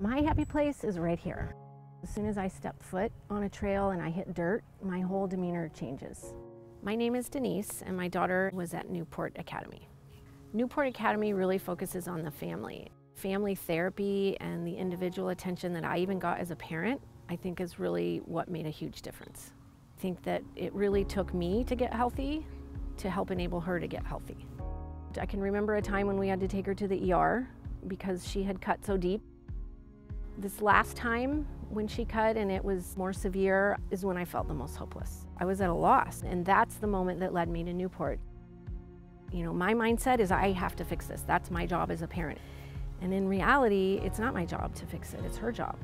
My happy place is right here. As soon as I step foot on a trail and I hit dirt, my whole demeanor changes. My name is Denise, and my daughter was at Newport Academy. Newport Academy really focuses on the family. Family therapy and the individual attention that I even got as a parent, I think is really what made a huge difference. I think that it really took me to get healthy to help enable her to get healthy. I can remember a time when we had to take her to the ER because she had cut so deep. This last time when she cut and it was more severe is when I felt the most hopeless. I was at a loss and that's the moment that led me to Newport. You know, my mindset is I have to fix this. That's my job as a parent. And in reality, it's not my job to fix it, it's her job.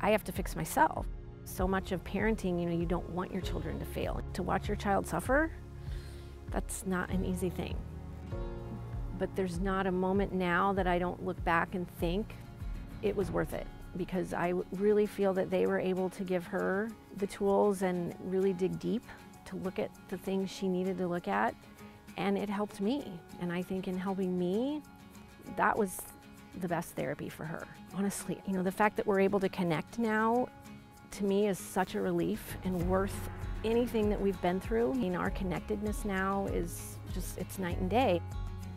I have to fix myself. So much of parenting, you know, you don't want your children to fail. To watch your child suffer, that's not an easy thing. But there's not a moment now that I don't look back and think it was worth it because I really feel that they were able to give her the tools and really dig deep to look at the things she needed to look at and it helped me. And I think in helping me, that was the best therapy for her. Honestly, you know, the fact that we're able to connect now to me is such a relief and worth anything that we've been through. I mean, our connectedness now is just, it's night and day.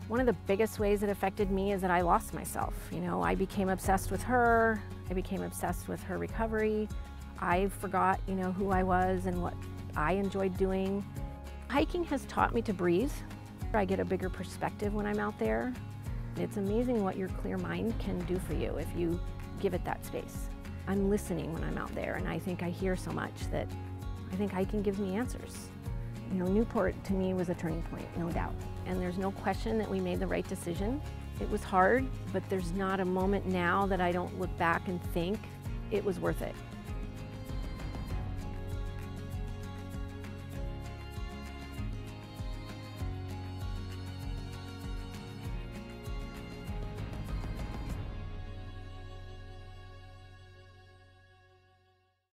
One of the biggest ways it affected me is that I lost myself. You know, I became obsessed with her. I became obsessed with her recovery. I forgot, you know, who I was and what I enjoyed doing. Hiking has taught me to breathe. I get a bigger perspective when I'm out there. It's amazing what your clear mind can do for you if you give it that space. I'm listening when I'm out there and I think I hear so much that I think hiking gives me answers. You know, Newport to me was a turning point, no doubt. And there's no question that we made the right decision. It was hard, but there's not a moment now that I don't look back and think it was worth it.